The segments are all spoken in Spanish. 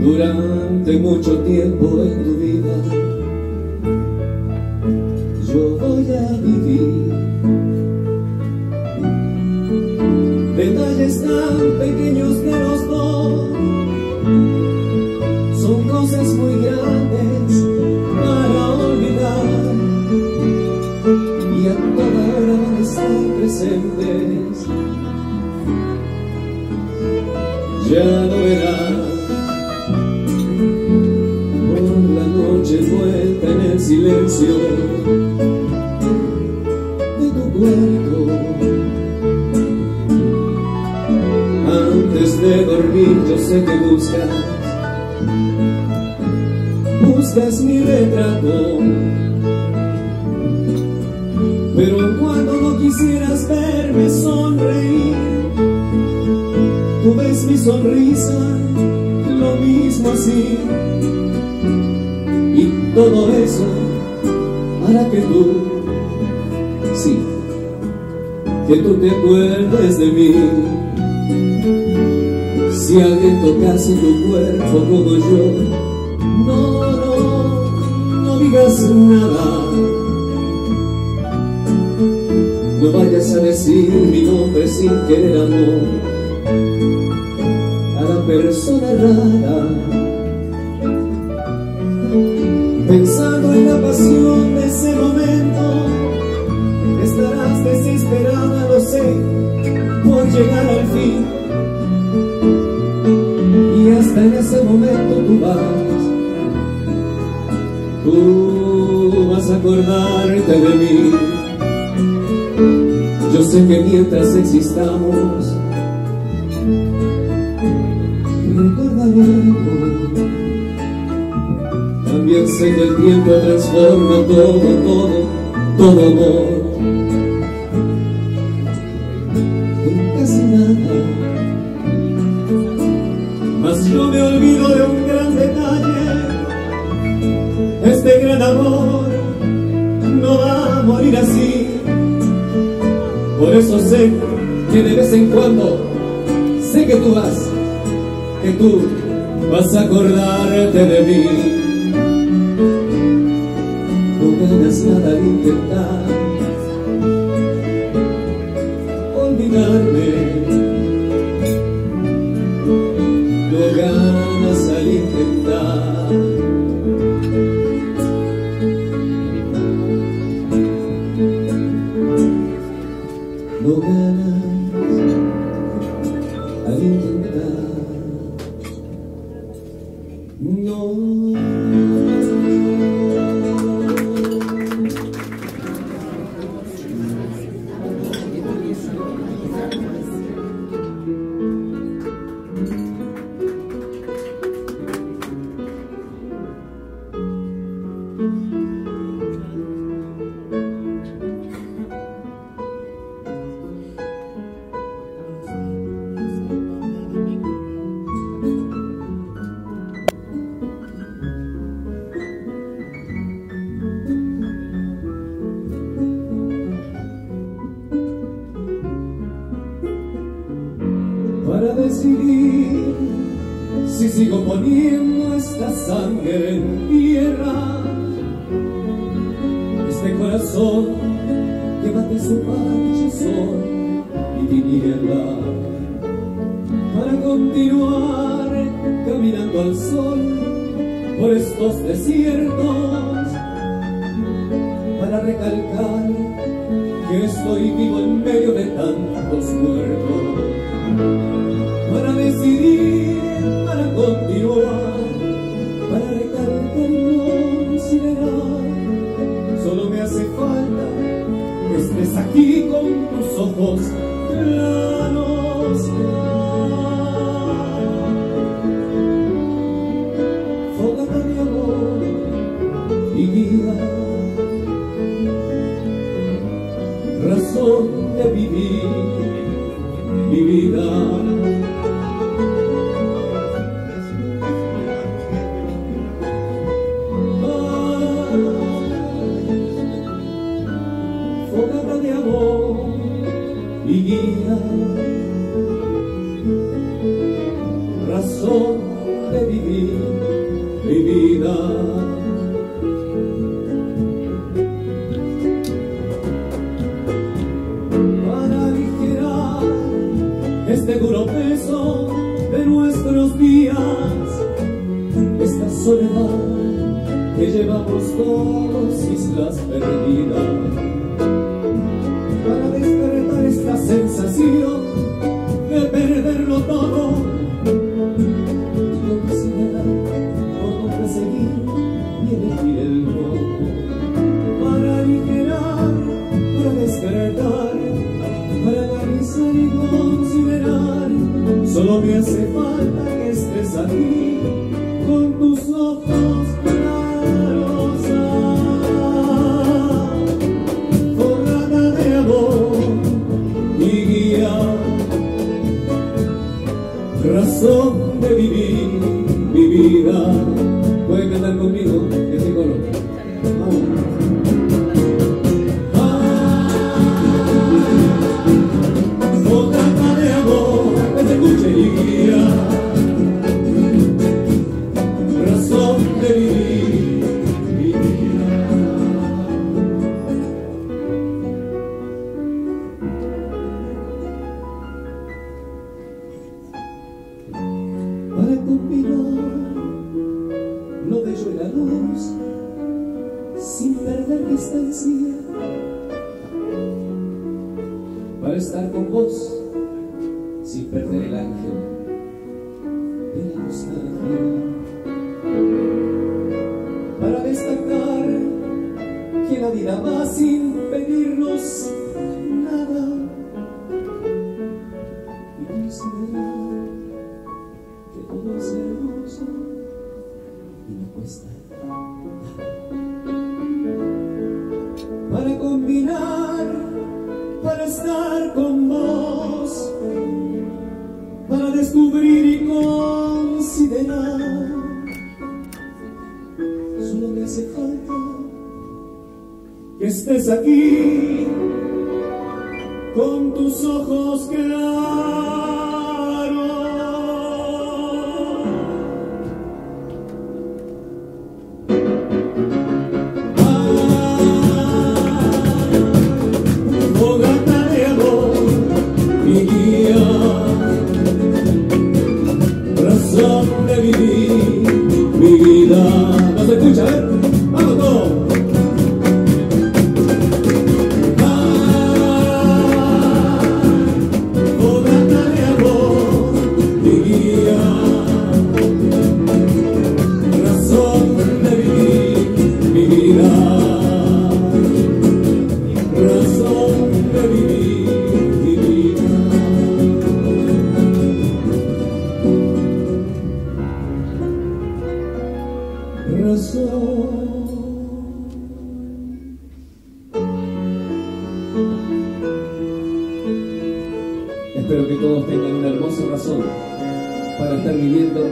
Durante mucho tiempo en tu vida, yo voy a vivir detalles tan pequeños de los dos ya no verás. Por la noche envuelta en el silencio de tu cuerpo. Antes de dormir yo sé que buscas buscas mi retrato. Pero cuando no quisieras verme sonreír sonrisa lo mismo así. Y todo eso hará que tú sí que tú te acuerdes de mí. Si alguien tocase tu cuerpo como yo, no, no, no digas nada. No vayas a decir mi nombre sin querer amor persona rara. Pensando en la pasión de ese momento, estarás desesperada, lo sé, por llegar al fin y hasta en ese momento tú vas, tú vas a acordarte de mí. Yo sé que mientras existamos, También sé que el tiempo transforma todo, todo, todo amor. En casi nada mas yo me olvido de un gran detalle. Este gran amor no va a morir así. Por eso sé que de vez en cuando sé que tú vas, que tú vas a acordarte de mí. No ganas nada al intentar olvidarme. no ganas al intentar. No ganas poniendo esta sangre en tierra. Este corazón bate su sol y tiniebla para continuar caminando al sol por estos desiertos para recalcar que estoy vivo en medio de tantos muertos para decidir, Solo me hace falta que estés aquí con tus ojos claros. Fogata mi amor y guía, razón de vivir mi vida. llevamos todos islas perdidas. razón de vivir mi vida. Puede cantar conmigo. distancia para estar con vos. hace falta que estés aquí con tus ojos que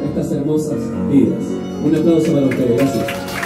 estas hermosas vidas. Un aplauso para ustedes. Gracias.